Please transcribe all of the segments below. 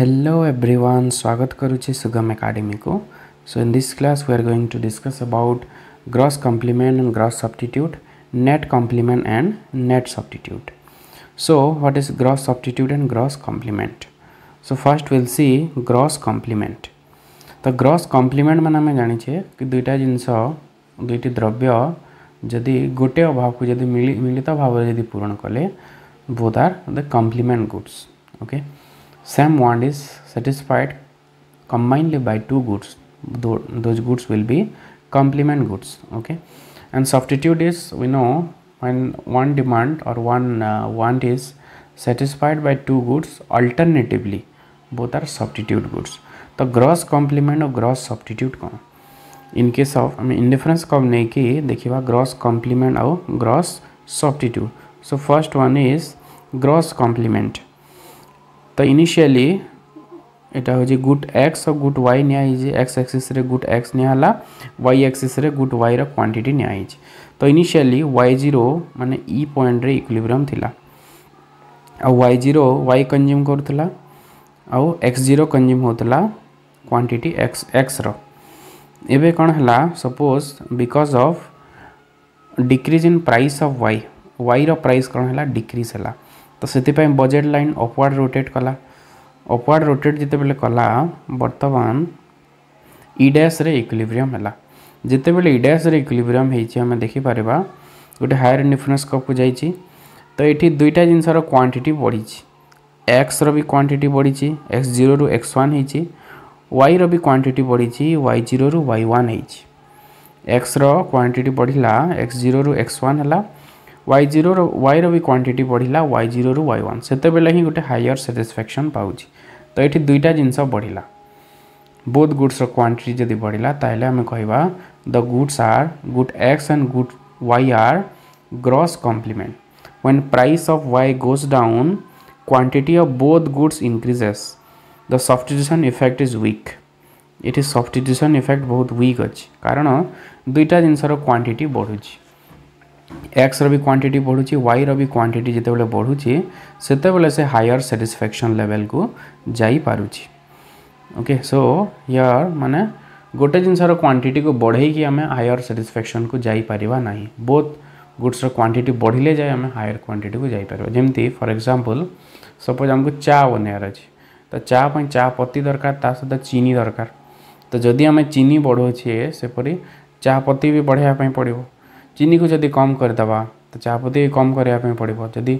Hello everyone स्वागत करुँ Sugam academy को। So in this class we are going to discuss about gross complement and gross substitute net complement and net substitute so what is gross substitute and gross complement so first will see gross complement तो gross complement मैंने आम जाने कि दुईटा जिनस, दुईट द्रव्य जदि गोटे अभाव को मिलित भाव पूरण कले both are the complement goods okay? Same want is satisfied combinedly by two goods. Those goods will be complement goods. Okay, and substitute is we know when one demand or one uh, want is satisfied by two goods alternatively, both are substitute goods. The gross complement or gross substitute kon in case of i mean indifference कब nahi ki देखिए gross complement or gross substitute so first one is gross complement तो initially इटा हो गुट X और गुट Y निज X axis गुट एक्स निला Y axis good Y quantity निज तो इनिशियली वाई ज़ीरो मान इ पॉइंट इक्लिब्रम थी आ वाई ज़ीरो वाई कंज्यूम कर एक्स ज़ीरो कंज्यूम होता क्वांटीटी एक्स एक्सर एवं कौन है suppose because of decrease in price of Y Y row price कौन है डिक्रीज है ତ ସେଥିପାଇଁ ବଜେଟ୍ ଲାଇନ୍ ଅପୱାର୍ଡ଼ ରୋଟେଟ୍ କଲା ଅପୱାର୍ଡ଼ ରୋଟେଟ୍ ଯେତେବେଳେ କଲା ବର୍ତ୍ତମାନ ଇ ଡ୍ୟାସ୍ରେ ଇକ୍ୱିଲିବ୍ରିୟମ୍ ହେଲା ଯେତେବେଳେ ଇ ଡ୍ୟାସ୍ରେ ଇକ୍ୱିଲିବ୍ରିୟମ୍ ହେଇଛି ଆମେ ଦେଖିପାରିବା ଗୋଟେ ହାୟର ଇଣ୍ଡିଫରେନ୍ସ କପ୍କୁ ଯାଇଛି ତ ଏଠି ଦୁଇଟା ଜିନିଷର କ୍ୱାଣ୍ଟିଟି ବଢ଼ିଛି ଏକ୍ସର ବି କ୍ୱାଣ୍ଟିଟି ବଢ଼ିଛି ଏକ୍ସ ଜିରୋରୁ ଏକ୍ସ ୱାନ୍ ହେଇଛି ୱାଇର ବି କ୍ୱାଣ୍ଟିଟି ବଢ଼ିଛି ୱାଇ ଜିରୋରୁ ୱାଇ ୱାନ୍ ହେଇଛି ଏକ୍ସର କ୍ୱାଣ୍ଟିଟି ବଢ଼ିଲା ଏକ୍ସ ଜିରୋରୁ ଏକ୍ସ ୱାନ୍ ହେଲା ୱାଇ ଜିରୋର ୱାଇର ବି କ୍ୱାଣ୍ଟିଟି ବଢ଼ିଲା ୱାଇ ଜିରୋରୁ ୱାଇ ୱାନ୍ ସେତେବେଳେ ହିଁ ଗୋଟେ ହାୟର ସାଟିସ୍ଫ୍ୟାକ୍ସନ୍ ପାଉଛି ତ ଏଠି ଦୁଇଟା ଜିନିଷ ବଢ଼ିଲା ବୋଥ୍ ଗୁଡ୍ସର କ୍ୱାଣ୍ଟିଟି ଯଦି ବଢ଼ିଲା ତାହେଲେ ଆମେ କହିବା the goods are good X and good Y are gross complement when price of y goes down quantity of both goods increases the substitution effect is weak ଏଠି ସବଷ୍ଟିଟ୍ୟୁସନ୍ ଇଫେକ୍ଟ ବହୁତ ୱିକ୍ ଅଛି କାରଣ ଦୁଇଟା ଜିନିଷର एक्स भी क्वांटिट बढ़ुच्च वाई भी क्वांटिट जितेबले बढ़ू से से हायर साटिस्फेक्शन लेवल को जापार ओके सो यार माने गोटे जिनसर क्वांटिट को बढ़े आम हायर साटिसफैक्शन को जापर ना बहुत गुड्स क्वांटिट बढ़ले जाए आम हायर क्वांटीट को जापर जमी फर एक्जामपल सपोज़ आमको चा बनबार अच्छे तो चापी चा पत्ती दरकार सहित चीनी दरकार। तो जदि आम चीनी बढ़ोचे सेपरी चा पत्ती भी बढ़ाया पड़ो ଚିନିକୁ ଯଦି କମ୍ କରିଦେବା ତ ଚା ପତି ବି କମ୍ କରିବା ପାଇଁ ପଡ଼ିବ ଯଦି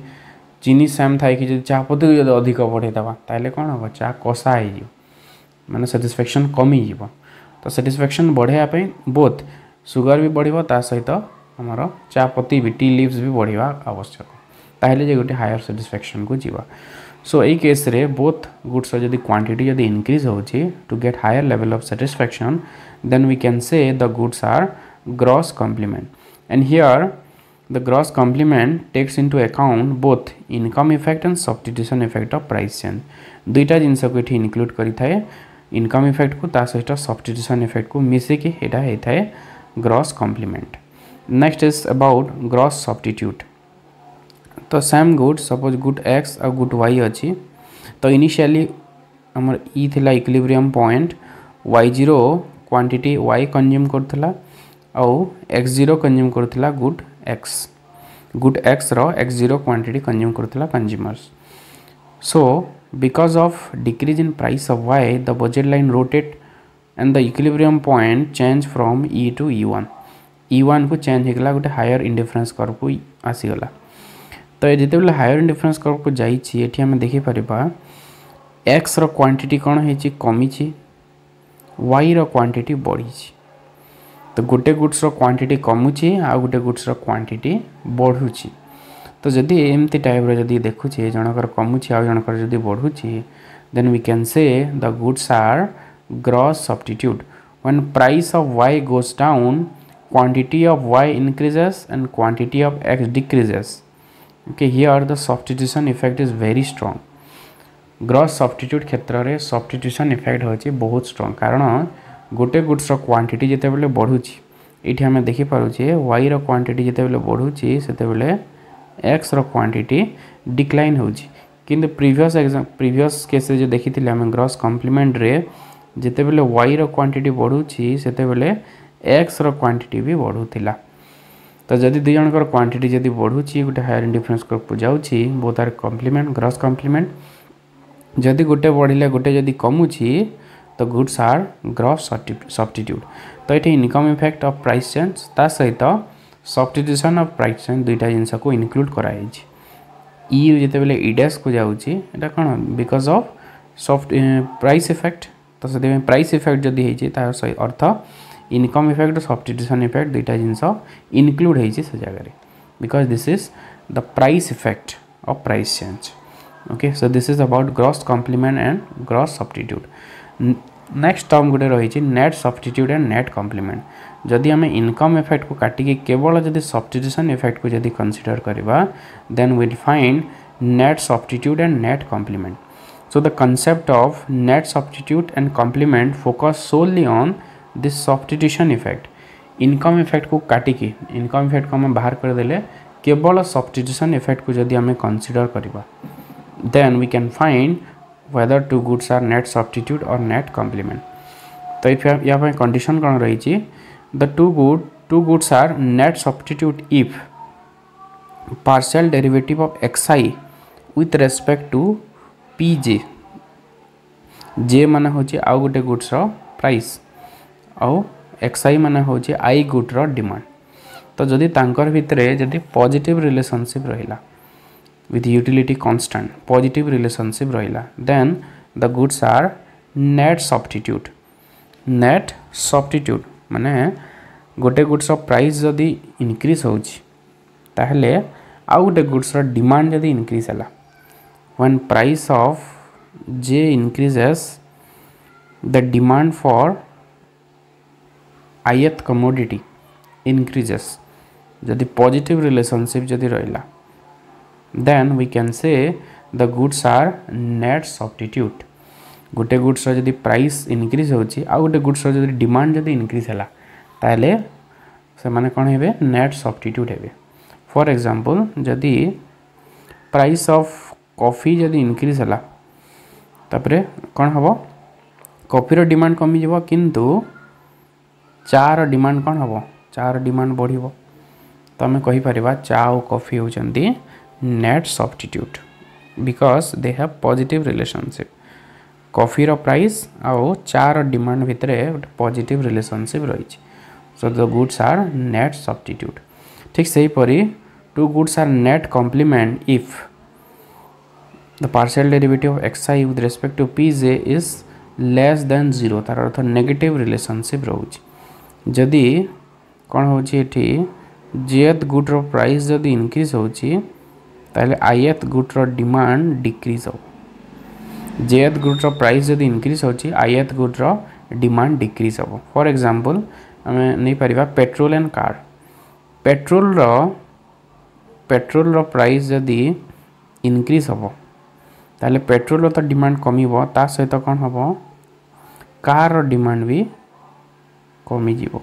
ଚିନି ସେମ୍ ଥାଇକି ଯଦି ଚା ପତିକୁ ଯଦି ଅଧିକ ବଢ଼େଇଦେବା ତାହେଲେ କ'ଣ ହେବ ଚା କଷା ହେଇଯିବ ମାନେ ସାଟିସ୍ଫ୍ୟାକ୍ସନ୍ କମିଯିବ ତ ସାଟିସ୍ଫ୍ୟାକ୍ସନ୍ ବଢ଼ାଇବା ପାଇଁ ବୋଥ୍ ସୁଗର ବି ବଢ଼ିବ ତା ସହିତ ଆମର ଚା ପତି ବି ଟି ଲିଭ୍ସ ବି ବଢ଼ିବା ଆବଶ୍ୟକ ତାହେଲେ ଯେ ଗୋଟେ ହାୟର ସାଟିସ୍ଫ୍ୟାକ୍ସନ୍କୁ ଯିବା ସୋ ଏଇ କେସ୍ରେ ବୋଥ୍ ଗୁଡ୍ସର ଯଦି କ୍ୱାଣ୍ଟିଟି ଯଦି ଇନକ୍ରିଜ୍ ହେଉଛି to get higher level of satisfaction then we can say the goods are gross complement and here, the gross complement takes into account both income effect and substitution effect of price change दुईटा जिनस को ये include करें income effect को सहित substitution effect को मिसिकी है gross complement next is about gross substitute तो same good suppose good X और गुड वाई अच्छी तो इनिशियली आमर इ थिला equilibrium point Y zero Y आउ एक्स ज़ीरो कंज्यूम करथिला गुड एक्स गुड एक्स रो X zero quantity consume करथिला consumers so because of decrease in price of y, the budget line rotate and the equilibrium point change from e to e1 e1 को change होगा गोटे higher इंडिफरेन्स curve को आसीगला तो जितेबाला higher इंडिफरेन्स curve को जाइए ये आम देखिपर x quantity कौन है कमी वाई क्वांटिटी बढ़ी तो गोटे गुड्स क्वांटिटी कमुची, आ गोटे गुड्स क्वांटिटी बढ़ुची। तो जदि एमती टाइप जदि देखुचे जनकर कमुची, आ जनकर जदि बढ़ुची then we can say the goods are gross substitute when price of y goes down, quantity of y increases and quantity of x decreases. Okay, here the substitution effect is very strong. Gross substitute क्षेत्र में substitution effect होची बहुत strong ଗୋଟେ ଗୁଡ୍ସର quantity ଯେତେବେଳେ ବଢ଼ୁଛି ଏଇଠି ଆମେ ଦେଖିପାରୁଛେ ୱାଇର କ୍ୱାଣ୍ଟିଟି ଯେତେବେଳେ ବଢ଼ୁଛି ସେତେବେଳେ ଏକ୍ସର କ୍ୱାଣ୍ଟିଟି ଡିକ୍ଲାଇନ୍ ହେଉଛି କିନ୍ତୁ ପ୍ରିଭିୟସ୍ ଏକ୍ଜାମ୍ ପ୍ରିଭିୟସ୍ କେସ୍ରେ ଯେଉଁ ଦେଖିଥିଲେ ଆମେ ଗ୍ରସ୍ କମ୍ପ୍ଲିମେଣ୍ଟରେ ଯେତେବେଳେ ୱାଇର କ୍ୱାଣ୍ଟିଟି ବଢ଼ୁଛି ସେତେବେଳେ ଏକ୍ସର କ୍ୱାଣ୍ଟିଟି ବି ବଢ଼ୁଥିଲା ତ ଯଦି ଦୁଇ ଜଣଙ୍କର କ୍ୱାଣ୍ଟିଟି ଯଦି ବଢ଼ୁଛି ଗୋଟେ ହାୟର ଡିଫରେନ୍ସ ଗ୍ରୁପକୁ ଯାଉଛି both are complement gross complement ଯଦି ଗୋଟେ ବଢ଼ିଲେ ଗୋଟେ ଯଦି କମୁଛି ତ ଗୁଡ୍ସ ଆର୍ ଗ୍ରସ୍ ସବଷ୍ଟିଟ୍ୟୁଟ୍ ତ ଏଠି income effect of price change ତା ସହିତ ସବଷ୍ଟିଟ୍ୟୁସନ୍ ଅଫ୍ ପ୍ରାଇସ୍ ଚେଞ୍ଜ ଦୁଇଟା ଜିନିଷକୁ ଇନକ୍ଲୁଡ଼ କରାଯାଇଛି ଇ ଯେତେବେଳେ ଇଡେସ୍କୁ ଯାଉଛି ଏଇଟା କ'ଣ because of soft price effect ତ ସେଥିପାଇଁ ପ୍ରାଇସ୍ ଇଫେକ୍ଟ ଯଦି ହେଇଛି ତାର ଅର୍ଥ ଇନକମ୍ ଇଫେକ୍ଟ ସବଷ୍ଟିଟ୍ୟୁସନ୍ ଇଫେକ୍ଟ ଦୁଇଟା ଜିନିଷ ଇନକ୍ଲୁଡ଼ ହେଇଛି ସେ ଜାଗାରେ because this is the price effect of price change okay so this is about gross complement and gross substitute next term गोटे रही net substitute and net complement जदि आम इनकम इफ़ेक्ट को काटिकी केवल जदि सब्सटीट्यूशन इफ़ेक्ट को जदि कनसीडर करवा then will find net substitute and net complement so the concept of net substitute and complement focus solely on this substitution effect income effect को काटिकी इनकम इफ़ेक्ट को आम बाहर करदे केवल सब्सटीट्यूशन इफ़ेक्ट को जदि आम कनसीडर करवा then we can find whether two goods are net substitute or net complement. तो यहाँ पे कंडीशन कौन रही the two good two goods are net substitute if partial derivative of xi with respect to P J जे मान हूँ आउ गोटे goods price आउ xi माने होची i गुड रो डिमांड तो जदि तांकर भितरे जदि पॉजिटिव रिलेशनशिप रहिला with utility constant positive relationship ରହିଲା then the goods are net substitute net substitute ମାନେ ଗୋଟେ ଗୁଡ୍ସର ପ୍ରାଇସ୍ ଯଦି ଇନକ୍ରିଜ୍ ହେଉଛି ତାହେଲେ ଆଉ ଗୋଟେ ଗୁଡ୍ସର ଡିମାଣ୍ଡ ଯଦି ଇନକ୍ରିଜ୍ ହେଲା when price of j increases the demand for ith commodity increases ଯଦି ପଜିଟିଭ୍ ରିଲେସନସିପ୍ ଯଦି ରହିଲା then we can say the goods are net substitute ଗୋଟେ ଗୁଡ୍ସର ଯଦି ପ୍ରାଇସ୍ ଇନକ୍ରିଜ୍ ହେଉଛି ଆଉ ଗୋଟେ ଗୁଡ୍ସର ଯଦି ଡିମାଣ୍ଡ ଯଦି ଇନକ୍ରିଜ୍ ହେଲା ତାହେଲେ ସେମାନେ କ'ଣ ହେବେ ନେଟ୍ ସବଷ୍ଟିଟ୍ୟୁଟ୍ ହେବେ ଫର୍ ଏକ୍ଜାମ୍ପଲ୍ ଯଦି ପ୍ରାଇସ୍ ଅଫ୍ କଫି ଯଦି ଇନକ୍ରିଜ୍ ହେଲା ତାପରେ କ'ଣ ହେବ କଫିର ଡିମାଣ୍ଡ କମିଯିବ କିନ୍ତୁ ଚା'ର ଡିମାଣ୍ଡ କ'ଣ ହେବ ଚା'ର ଡିମାଣ୍ଡ ବଢ଼ିବ ତ ଆମେ କହିପାରିବା ଚା' ଆଉ କଫି ହେଉଛନ୍ତି net substitute because they have positive relationship कफिर price आउ चार डिमांड भितर गोटे पजिट रिलेसनशिप रही so the goods are net substitute ठीक से हीपरी two goods are net complement if the partial derivative X I with respect to P J is less than zero तार अर्थ negative relationship रोचे जदि कौन हो जेथ गुड्र प्राइस जदि इनक्रीज हो ତାହେଲେ ଆଇଏଥ୍ ଗୁଟ୍ର ଡିମାଣ୍ଡ ଡିକ୍ରିଜ୍ ହେବ ଜେଏଥ୍ ଗୁଟ୍ର ପ୍ରାଇସ୍ ଯଦି ଇନକ୍ରିଜ୍ ହେଉଛି ଆଇଏଥ୍ ଗୁଟ୍ର ଡିମାଣ୍ଡ ଡିକ୍ରିଜ୍ ହେବ ଫର୍ ଏକ୍ଜାମ୍ପଲ୍ ଆମେ ନେଇପାରିବା ପେଟ୍ରୋଲ୍ ଆଣ୍ଡ କାର୍ ପେଟ୍ରୋଲ୍ର ପେଟ୍ରୋଲ୍ର ପ୍ରାଇସ୍ ଯଦି ଇନକ୍ରିଜ୍ ହେବ ତାହେଲେ ପେଟ୍ରୋଲ୍ର ତ ଡିମାଣ୍ଡ କମିବ ତା ସହିତ କ'ଣ ହେବ କାର୍ର ଡିମାଣ୍ଡ ବି କମିଯିବ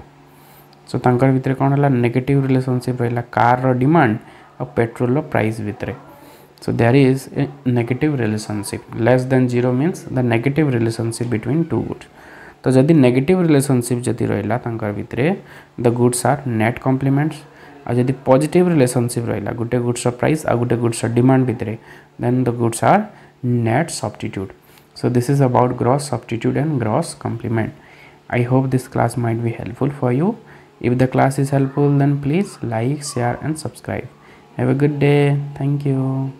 ସୋ ତାଙ୍କର ଭିତରେ କ'ଣ ହେଲା ନେଗେଟିଭ୍ ରିଲେସନସିପ୍ ରହିଲା କାର୍ର ଡିମାଣ୍ଡ और petrol price price so rate. Is a negative relationship negative relationship. Less than zero means the negative relationship between तो जदि नेगेटिव रिलेसनशिप जदि रहा भितर the goods are net complements आ जदि पजिट रिलेशनशिप रहा गोटे गुड्स प्राइस आ गए गुड्स डिमाण भितर then the goods are net substitute so this is about gross substitute and gross complement I hope this class might भी helpful for you if the class is helpful then please like share and subscribe have a good day. Thank you